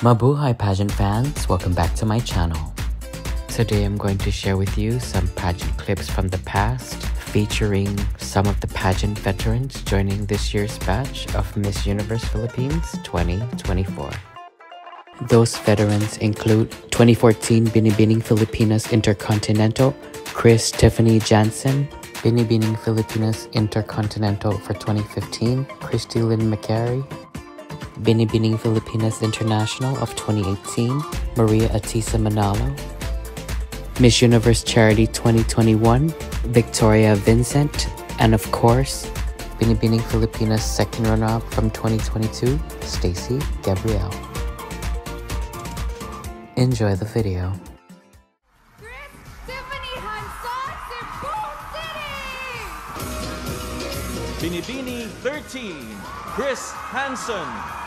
Mabuhay pageant fans, welcome back to my channel. Today I'm going to share with you some pageant clips from the past featuring some of the pageant veterans joining this year's batch of Miss Universe Philippines 2024. Those veterans include 2014 Binibining Pilipinas Intercontinental Kris Tiffany Janson, Binibining Pilipinas Intercontinental for 2015 Christi Lynn McGarry, Binibining Pilipinas International of 2018, Maria Ahtisa Manalo, Miss Universe Charity 2021, Victoria Vincent, and of course, Binibining Pilipinas second runner-up from 2022, Stacey Gabriel. Enjoy the video. Chris Tiffany Hanson, Cebu City! Binibini 13, Chris Hanson.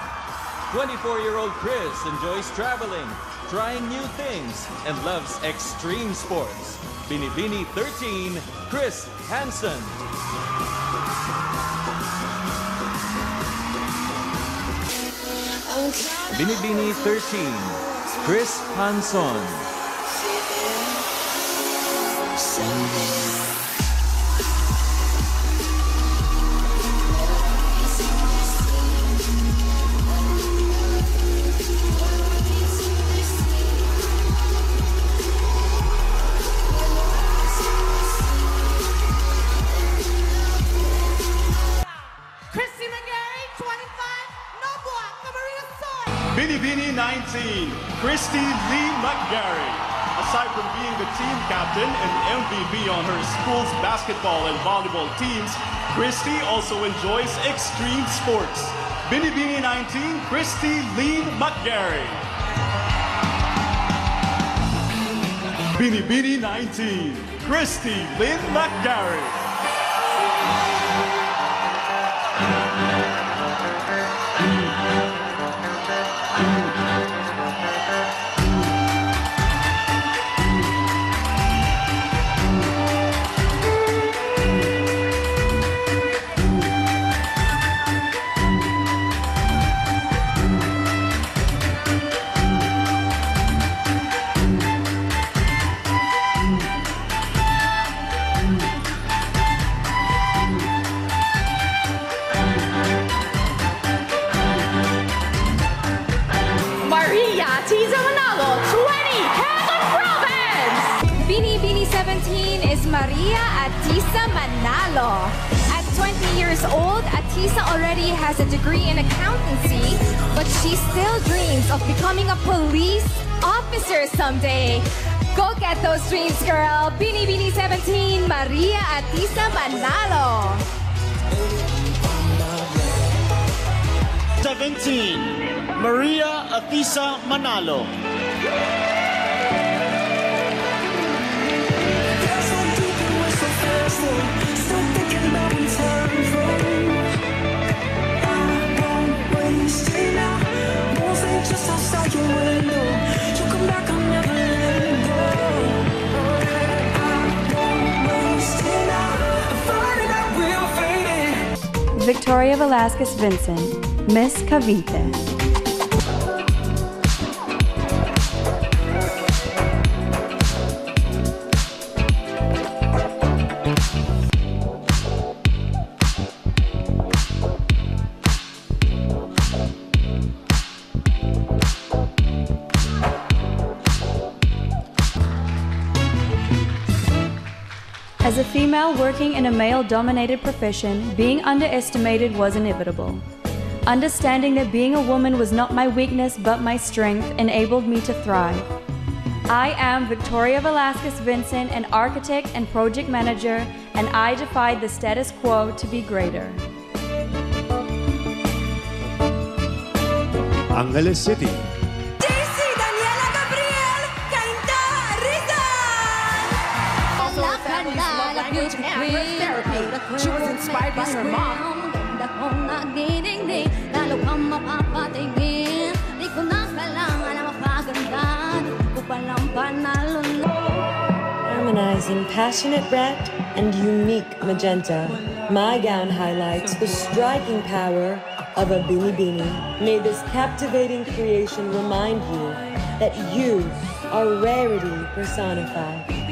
24-year-old Chris enjoys traveling, trying new things, and loves extreme sports. Binibini 13, Chris Hanson. Binibini 13, Chris Hanson. Soy! Binibini 19, Christi Lee McGarry. Aside from being the team captain and MVP on her school's basketball and volleyball teams, Christi also enjoys extreme sports. Binibini 19, Christi Lee McGarry. Binibini 19, Christi Lynn McGarry. Maria Ahtisa Manalo. At 20 years old, Ahtisa already has a degree in accountancy, but she still dreams of becoming a police officer someday. Go get those dreams, girl! Bini Bini 17, Maria Ahtisa Manalo. 17, Maria Ahtisa Manalo. Victoria Velasquez Vincent, Miss Cavite. As a female working in a male dominated profession, being underestimated was inevitable. Understanding that being a woman was not my weakness but my strength enabled me to thrive. I am Victoria Velasquez Vincent, an architect and project manager, and I defied the status quo to be greater. Angeles City, Also a family love language and birth therapy. She was inspired by her mom. Ganda ko naginig Lalo kang mapapatingin Di ko na kailangan na mapaganda Di ko palang panalo Harmonizing passionate red and unique magenta, my gown highlights the striking power of a Binibini. May this captivating creation remind you that you are rarity personified.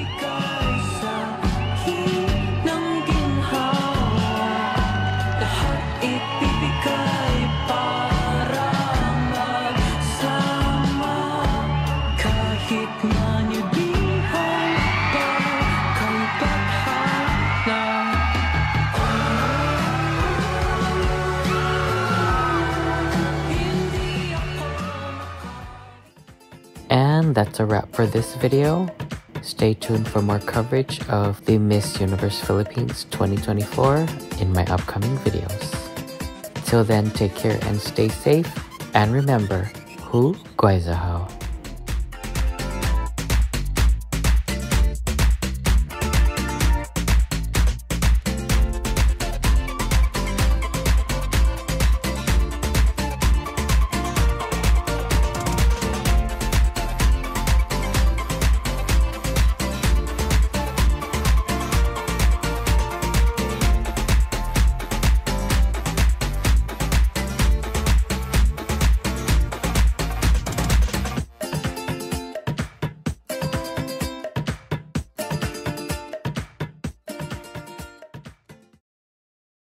That's a wrap for this video. Stay tuned for more coverage of the Miss Universe Philippines 2024 in my upcoming videos. Till then, take care and stay safe. And remember, Hu Guaizaho.